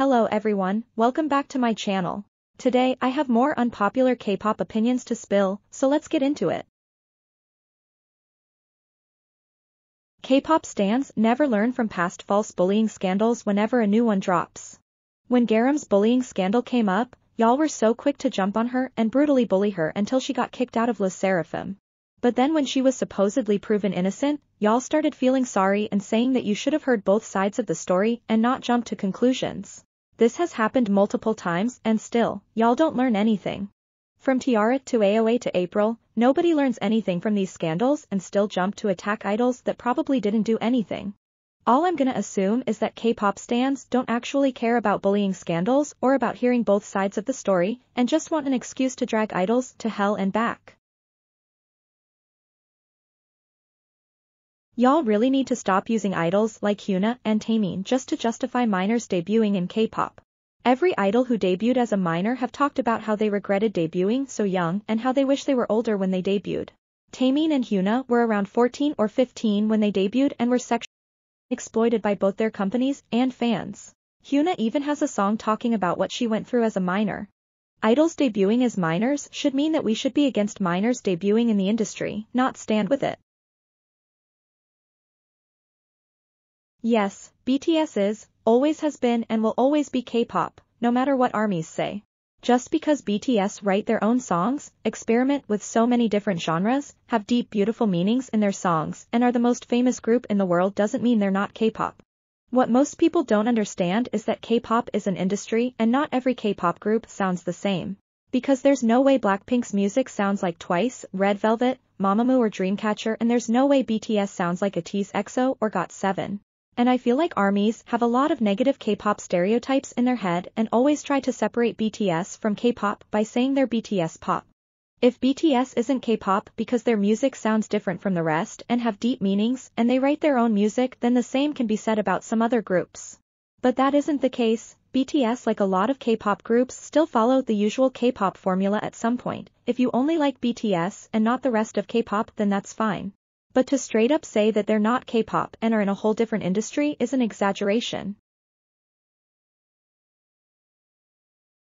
Hello everyone, welcome back to my channel. Today I have more unpopular K-pop opinions to spill, so let's get into it. K-pop stans never learn from past false bullying scandals whenever a new one drops. When Garam's bullying scandal came up, y'all were so quick to jump on her and brutally bully her until she got kicked out of LE SSERAFIM. But then when she was supposedly proven innocent, y'all started feeling sorry and saying that you should have heard both sides of the story and not jump to conclusions. This has happened multiple times and still, y'all don't learn anything. From T-ara to AOA to April, nobody learns anything from these scandals and still jump to attack idols that probably didn't do anything. All I'm gonna assume is that K-pop stans don't actually care about bullying scandals or about hearing both sides of the story and just want an excuse to drag idols to hell and back. Y'all really need to stop using idols like Hyuna and Taemin just to justify minors debuting in K-pop. Every idol who debuted as a minor have talked about how they regretted debuting so young and how they wish they were older when they debuted. Taemin and Hyuna were around 14 or 15 when they debuted and were sexually exploited by both their companies and fans. Hyuna even has a song talking about what she went through as a minor. Idols debuting as minors should mean that we should be against minors debuting in the industry, not stand with it. Yes, BTS is, always has been and will always be K-pop, no matter what armies say. Just because BTS write their own songs, experiment with so many different genres, have deep beautiful meanings in their songs, and are the most famous group in the world doesn't mean they're not K-pop. What most people don't understand is that K-pop is an industry and not every K-pop group sounds the same. Because there's no way Blackpink's music sounds like Twice, Red Velvet, Mamamoo or Dreamcatcher and there's no way BTS sounds like ATEEZ EXO or GOT7. And I feel like armies have a lot of negative K-pop stereotypes in their head and always try to separate BTS from K-pop by saying they're BTS pop. If BTS isn't K-pop because their music sounds different from the rest and have deep meanings and they write their own music then the same can be said about some other groups. But that isn't the case, BTS like a lot of K-pop groups still follow the usual K-pop formula at some point, if you only like BTS and not the rest of K-pop then that's fine. But to straight up say that they're not K-pop and are in a whole different industry is an exaggeration.